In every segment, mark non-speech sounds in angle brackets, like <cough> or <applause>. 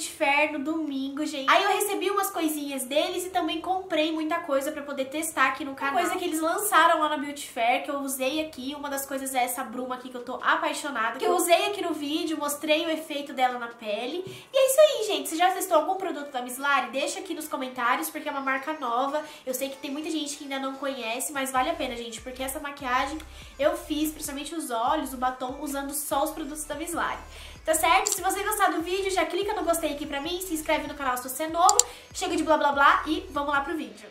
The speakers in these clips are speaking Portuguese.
Beauty Fair no domingo, gente. Aí eu recebi umas coisinhas deles e também comprei muita coisa pra poder testar aqui no canal. Uma coisa que eles lançaram lá na Beauty Fair, que eu usei aqui. Uma das coisas é essa bruma aqui que eu tô apaixonada. Que eu usei aqui no vídeo, mostrei o efeito dela na pele. E é isso aí, gente. Você já testou algum produto da Miss Lari? Deixa aqui nos comentários, porque é uma marca nova. Eu sei que tem muita gente que ainda não conhece, mas vale a pena, gente, porque essa maquiagem eu fiz, principalmente os olhos, o batom, usando só os produtos da Vislari. Tá certo? Se você gostar do vídeo, já clica no gostei aqui pra mim, se inscreve no canal se você é novo, chega de blá blá blá e vamos lá pro vídeo.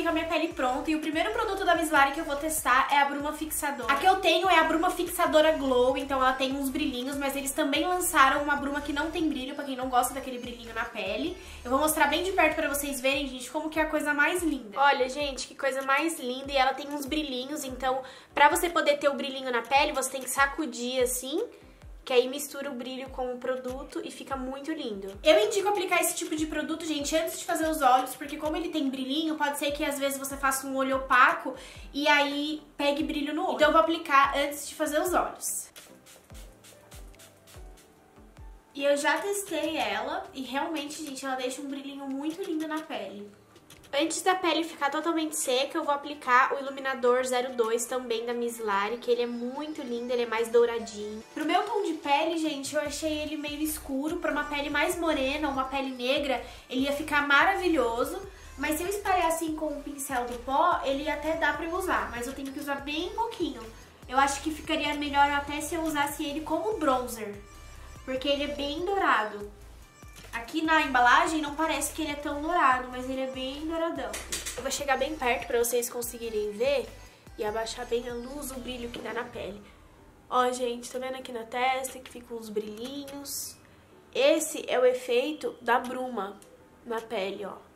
Aqui com a minha pele pronta e o primeiro produto da Mislari que eu vou testar é a Bruma Fixadora. A que eu tenho é a Bruma Fixadora Glow, então ela tem uns brilhinhos, mas eles também lançaram uma bruma que não tem brilho, pra quem não gosta daquele brilhinho na pele. Eu vou mostrar bem de perto pra vocês verem, gente, como que é a coisa mais linda. Olha, gente, que coisa mais linda e ela tem uns brilhinhos, então pra você poder ter o brilhinho na pele, você tem que sacudir assim que aí mistura o brilho com o produto e fica muito lindo. Eu indico aplicar esse tipo de produto, gente, antes de fazer os olhos, porque como ele tem brilhinho, pode ser que às vezes você faça um olho opaco e aí pegue brilho no olho. Então eu vou aplicar antes de fazer os olhos. E eu já testei ela e realmente, gente, ela deixa um brilhinho muito lindo na pele. Antes da pele ficar totalmente seca, eu vou aplicar o iluminador 02 também da Miss Lari, que ele é muito lindo, ele é mais douradinho. Pro meu tom de pele, gente, eu achei ele meio escuro. Pra uma pele mais morena, uma pele negra, ele ia ficar maravilhoso. Mas se eu espalhar assim com o pincel do pó, ele até dá pra eu usar, mas eu tenho que usar bem pouquinho. Eu acho que ficaria melhor até se eu usasse ele como bronzer, porque ele é bem dourado. Aqui na embalagem não parece que ele é tão dourado, mas ele é bem douradão. Eu vou chegar bem perto pra vocês conseguirem ver e abaixar bem a luz, o brilho que dá na pele. Ó, gente, tá vendo aqui na testa que ficam uns brilhinhos? Esse é o efeito da bruma na pele, ó.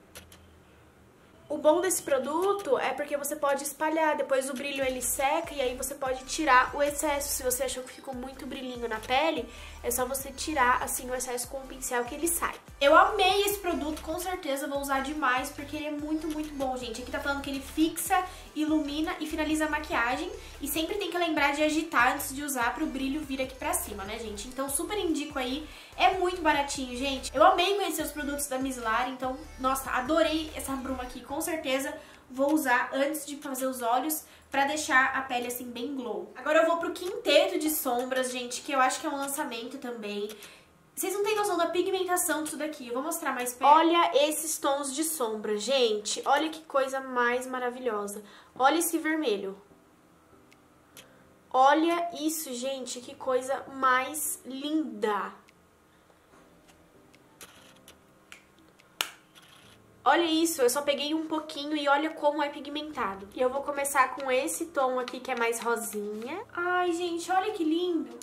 O bom desse produto é porque você pode espalhar, depois o brilho ele seca e aí você pode tirar o excesso. Se você achou que ficou muito brilhinho na pele, é só você tirar assim o excesso com o pincel que ele sai. Eu amei esse produto, com certeza vou usar demais porque ele é muito, muito bom, gente. Aqui tá falando que ele fixa, ilumina e finaliza a maquiagem e sempre tem que lembrar de agitar antes de usar pro brilho vir aqui pra cima, né, gente? Então super indico aí, é muito baratinho, gente. Eu amei conhecer os produtos da Miss Lara, então, nossa, adorei essa bruma aqui, com certeza vou usar antes de fazer os olhos pra deixar a pele assim bem glow. Agora eu vou pro quinteto de sombras, gente, que eu acho que é um lançamento também. Vocês não têm noção da pigmentação disso daqui. Eu vou mostrar mais perto. Olha esses tons de sombra, gente. Olha que coisa mais maravilhosa. Olha esse vermelho. Olha isso, gente. Que coisa mais linda. Olha isso, eu só peguei um pouquinho e olha como é pigmentado. E eu vou começar com esse tom aqui que é mais rosinha. Ai, gente, olha que lindo.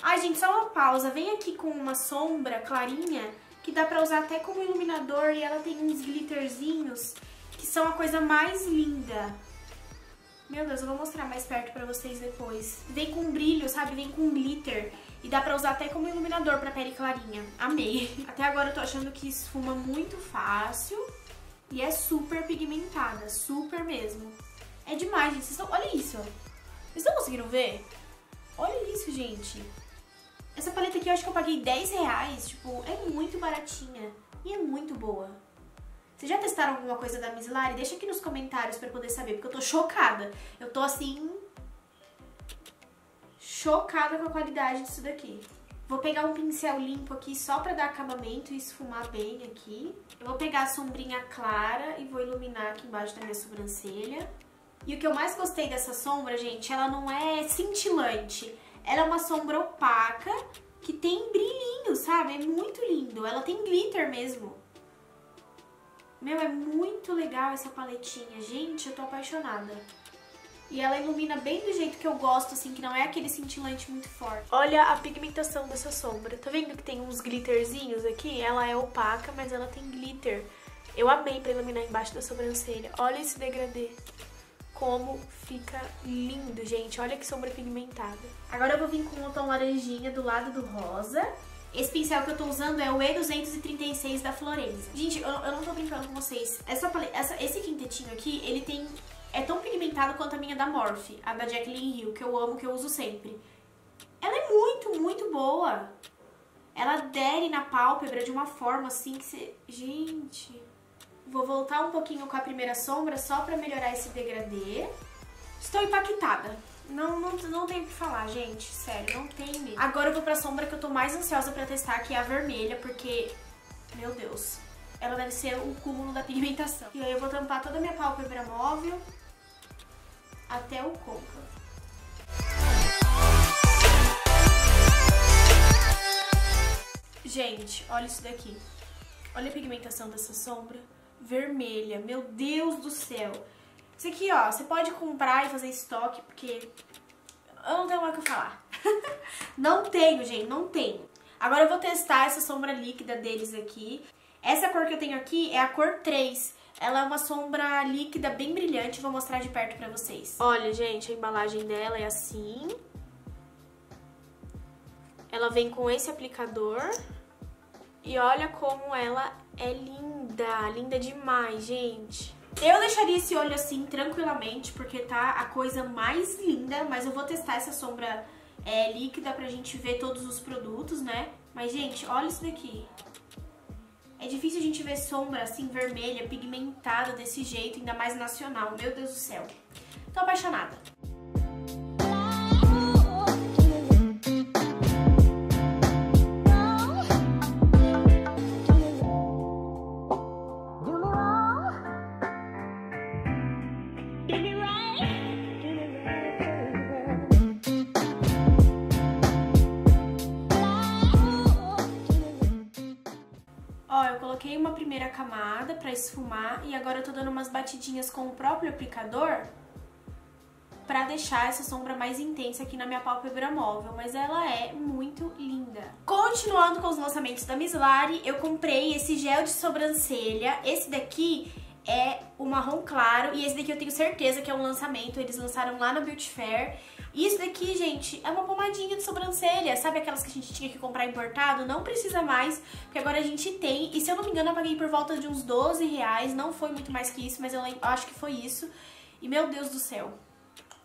Ai, gente, só uma pausa. Vem aqui com uma sombra clarinha que dá pra usar até como iluminador e ela tem uns glitterzinhos que são a coisa mais linda. Meu Deus, eu vou mostrar mais perto pra vocês depois. Vem com brilho, sabe? Vem com glitter. E dá pra usar até como iluminador pra pele clarinha. Amei. Até agora eu tô achando que esfuma muito fácil. E é super pigmentada, super mesmo. É demais, gente. Estão... Olha isso. Vocês estão conseguindo ver? Olha isso, gente. Essa paleta aqui eu acho que eu paguei 10 reais. Tipo, é muito baratinha. E é muito boa. Vocês já testaram alguma coisa da Miss Lari? Deixa aqui nos comentários pra poder saber, porque eu tô chocada. Eu tô assim, chocada com a qualidade disso daqui. Vou pegar um pincel limpo aqui só pra dar acabamento e esfumar bem aqui. Eu vou pegar a sombrinha clara e vou iluminar aqui embaixo da minha sobrancelha. E o que eu mais gostei dessa sombra, gente, ela não é cintilante. Ela é uma sombra opaca que tem brilhinho, sabe? É muito lindo. Ela tem glitter mesmo. Meu, é muito legal essa paletinha. Gente, eu tô apaixonada. E ela ilumina bem do jeito que eu gosto, assim, que não é aquele cintilante muito forte. Olha a pigmentação dessa sombra. Tá vendo que tem uns glitterzinhos aqui? Ela é opaca, mas ela tem glitter. Eu amei pra iluminar embaixo da sobrancelha. Olha esse degradê. Como fica lindo, gente. Olha que sombra pigmentada. Agora eu vou vir com o tom laranjinha do lado do rosa. Esse pincel que eu tô usando é o E236 da Florenza. Gente, eu, eu não tô brincando com vocês. Essa, essa, esse quintetinho aqui, ele tem... É tão pigmentado quanto a minha da Morphe, a da Jacqueline Hill, que eu amo, que eu uso sempre. Ela é muito, muito boa. Ela adere na pálpebra de uma forma assim que você... Gente... Vou voltar um pouquinho com a primeira sombra só pra melhorar esse degradê. Estou impactada. Não, não, não tenho o que falar, gente. Sério, não tem mesmo. Agora eu vou pra sombra que eu tô mais ansiosa pra testar, que é a vermelha, porque... Meu Deus. Ela deve ser o cúmulo da pigmentação. E aí eu vou tampar toda a minha pálpebra móvel até o côncavo. Gente, olha isso daqui. Olha a pigmentação dessa sombra vermelha. Meu Deus do céu. Isso aqui, ó, você pode comprar e fazer estoque, porque eu não tenho mais o que falar. <laughs> não tenho, gente, não tenho. Agora eu vou testar essa sombra líquida deles aqui. Essa cor que eu tenho aqui é a cor 3. Ela é uma sombra líquida bem brilhante, vou mostrar de perto pra vocês. Olha, gente, a embalagem dela é assim. Ela vem com esse aplicador. E olha como ela é linda, linda demais, gente. Eu deixaria esse olho assim tranquilamente, porque tá a coisa mais linda, mas eu vou testar essa sombra é, líquida pra gente ver todos os produtos, né? Mas, gente, olha isso daqui. É difícil a gente ver sombra assim, vermelha, pigmentada desse jeito, ainda mais nacional. Meu Deus do céu. Tô apaixonada. Coloquei uma primeira camada pra esfumar e agora eu tô dando umas batidinhas com o próprio aplicador pra deixar essa sombra mais intensa aqui na minha pálpebra móvel, mas ela é muito linda. Continuando com os lançamentos da Miss Lari, eu comprei esse gel de sobrancelha, esse daqui é o marrom claro e esse daqui eu tenho certeza que é um lançamento, eles lançaram lá na Beauty Fair isso daqui, gente, é uma pomadinha de sobrancelha. Sabe aquelas que a gente tinha que comprar importado? Não precisa mais, porque agora a gente tem. E se eu não me engano, eu paguei por volta de uns 12 reais. Não foi muito mais que isso, mas eu acho que foi isso. E, meu Deus do céu.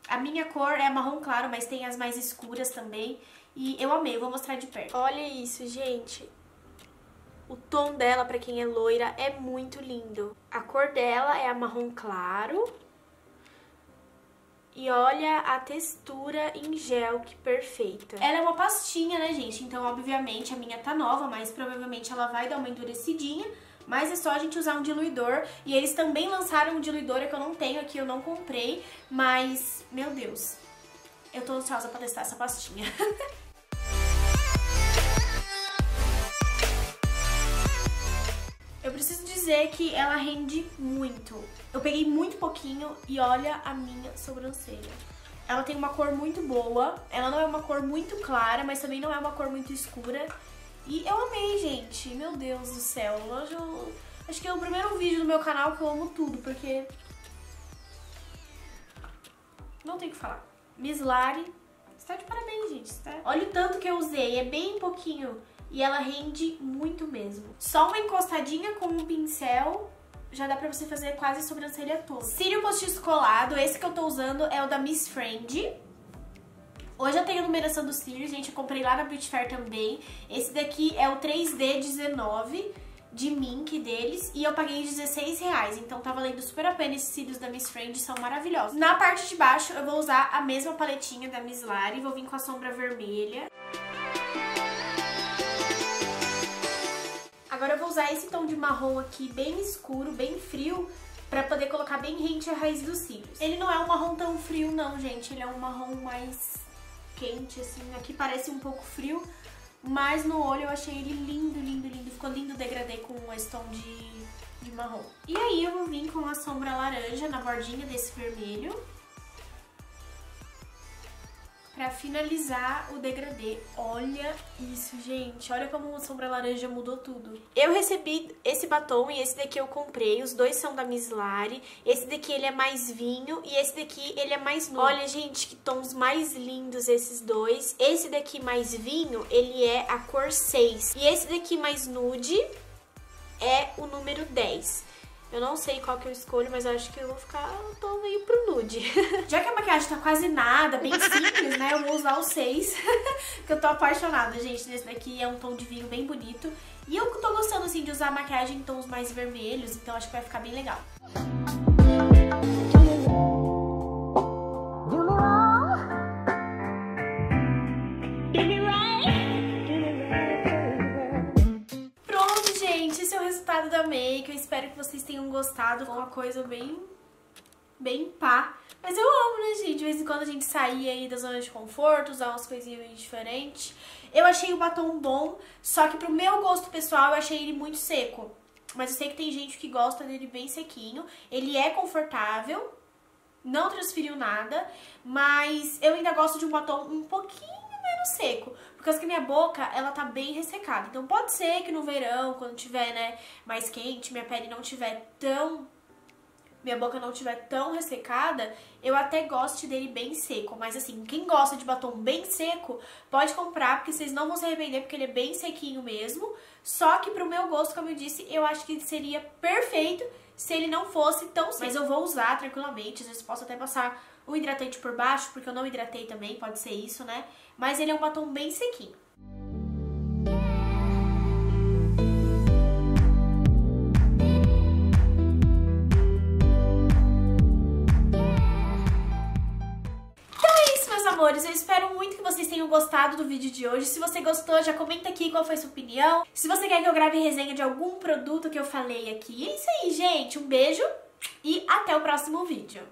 A minha cor é marrom claro, mas tem as mais escuras também. E eu amei, vou mostrar de perto. Olha isso, gente. O tom dela, pra quem é loira, é muito lindo. A cor dela é marrom claro. E olha a textura em gel, que perfeita. Ela é uma pastinha, né, gente? Então, obviamente, a minha tá nova, mas provavelmente ela vai dar uma endurecidinha. Mas é só a gente usar um diluidor. E eles também lançaram um diluidor que eu não tenho aqui, eu não comprei. Mas, meu Deus, eu tô ansiosa pra testar essa pastinha. <laughs> preciso dizer que ela rende muito. Eu peguei muito pouquinho e olha a minha sobrancelha. Ela tem uma cor muito boa, ela não é uma cor muito clara, mas também não é uma cor muito escura. E eu amei, gente. Meu Deus do céu. Hoje eu... Acho que é o primeiro vídeo do meu canal que eu amo tudo, porque... Não tem o que falar. Miss Lari, está de parabéns, gente. Tá? Olha o tanto que eu usei, é bem pouquinho. E ela rende muito mesmo. Só uma encostadinha com um pincel já dá pra você fazer quase a sobrancelha toda. Cílio postiço colado, esse que eu tô usando é o da Miss Friend. Hoje eu tenho a numeração dos cílios, gente, eu comprei lá na Beauty Fair também. Esse daqui é o 3D19 de Mink deles e eu paguei 16 reais, então tá valendo super a pena esses cílios da Miss Friend, são maravilhosos. Na parte de baixo eu vou usar a mesma paletinha da Miss Lari, vou vir com a sombra vermelha. Agora eu vou usar esse tom de marrom aqui, bem escuro, bem frio, pra poder colocar bem rente a raiz dos cílios. Ele não é um marrom tão frio não, gente, ele é um marrom mais quente, assim, aqui parece um pouco frio, mas no olho eu achei ele lindo, lindo, lindo, ficou lindo o degradê com esse tom de, de marrom. E aí eu vou vir com a sombra laranja na bordinha desse vermelho. Pra finalizar o degradê. Olha isso, gente. Olha como o sombra laranja mudou tudo. Eu recebi esse batom e esse daqui eu comprei. Os dois são da Miss Lari. Esse daqui ele é mais vinho e esse daqui ele é mais nude. Olha, gente, que tons mais lindos esses dois. Esse daqui mais vinho, ele é a cor 6. E esse daqui mais nude é o número 10. Eu não sei qual que eu escolho, mas eu acho que eu vou ficar, tô meio pro nude. <laughs> Já que a maquiagem tá quase nada, bem simples, né, eu vou usar o 6, <laughs> porque eu tô apaixonada, gente, nesse daqui é um tom de vinho bem bonito. E eu tô gostando, assim, de usar maquiagem em tons mais vermelhos, então acho que vai ficar bem legal. resultado make. Eu espero que vocês tenham gostado. Foi uma coisa bem, bem pá. Mas eu amo, né, gente? De vez em quando a gente sair aí da zona de conforto, usar umas coisinhas diferentes. Eu achei o batom bom, só que pro meu gosto pessoal eu achei ele muito seco. Mas eu sei que tem gente que gosta dele bem sequinho. Ele é confortável, não transferiu nada, mas eu ainda gosto de um batom um pouquinho menos seco. Causa que minha boca, ela tá bem ressecada. Então pode ser que no verão, quando tiver, né, mais quente, minha pele não tiver tão... Minha boca não tiver tão ressecada, eu até goste dele bem seco. Mas assim, quem gosta de batom bem seco, pode comprar, porque vocês não vão se arrepender, porque ele é bem sequinho mesmo. Só que pro meu gosto, como eu disse, eu acho que seria perfeito se ele não fosse tão seco. Mas eu vou usar tranquilamente, às vezes posso até passar o hidratante por baixo, porque eu não hidratei também, pode ser isso, né? Mas ele é um batom bem sequinho. Então é. Eu espero muito que vocês tenham gostado do vídeo de hoje. Se você gostou, já comenta aqui qual foi sua opinião. Se você quer que eu grave resenha de algum produto que eu falei aqui. É isso aí, gente. Um beijo e até o próximo vídeo.